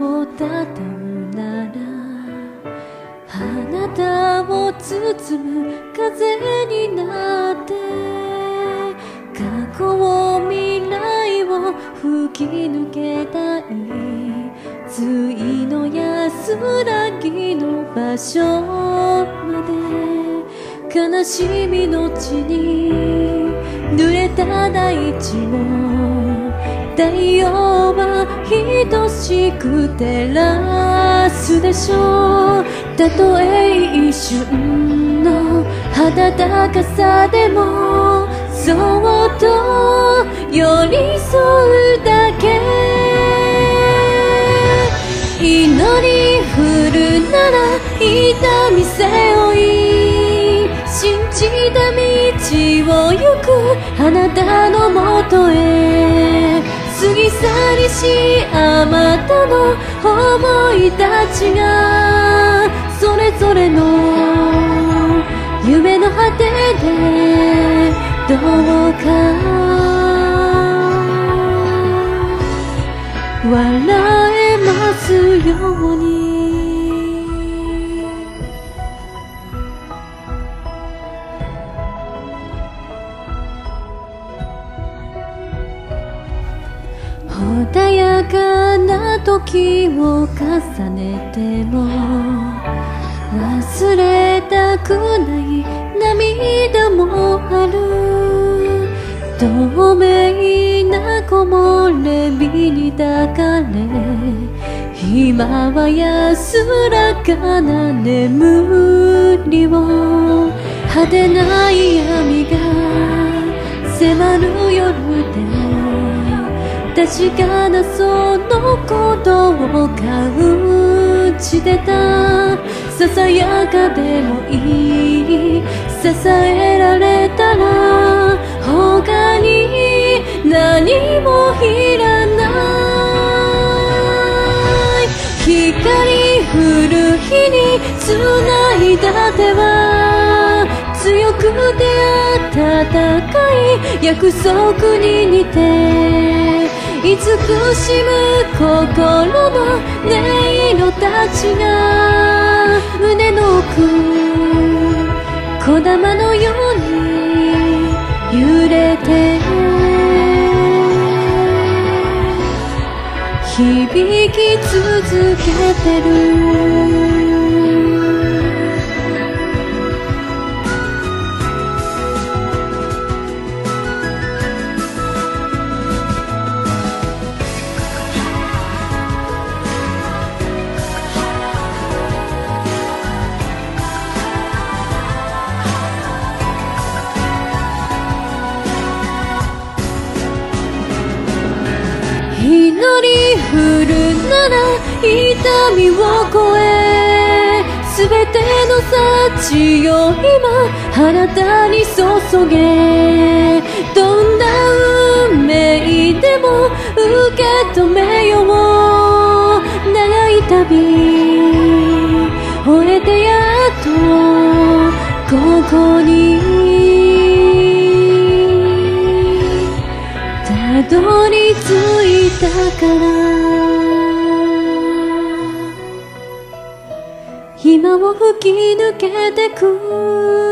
をたたむならあなたを包む風になって過去を未来を吹き抜けたい。対の安らぎの場所まで悲しみの地に濡れた大地を太陽は等しく照らすでしょう。たとえ一瞬の暖かさでもそっと寄り添うだけ。祈り降るなら痛み背負い信じた道を行く。あなたのもとへ。しあまたの思いたちがそれぞれの夢の果てでどうか。笑えますように。穏やかな時を重ねても忘れたくない涙もある。透明な木漏れ日に抱かれ今は安らかな眠りを。果てない闇が迫る夜で確かなそのことを感じてたささやかでもいい。支えられたら他に何もいらない。光降る日に繋いだ手は強くて温かい約束に似て慈しむ心の音色たちが胸の奥小玉のように揺れて響き続けてる。痛みを超えすべての幸を今あなたに注げどんな運命でも受け止めよう長い旅終えてやっとここに。たどり着いたから。今を吹き抜けてく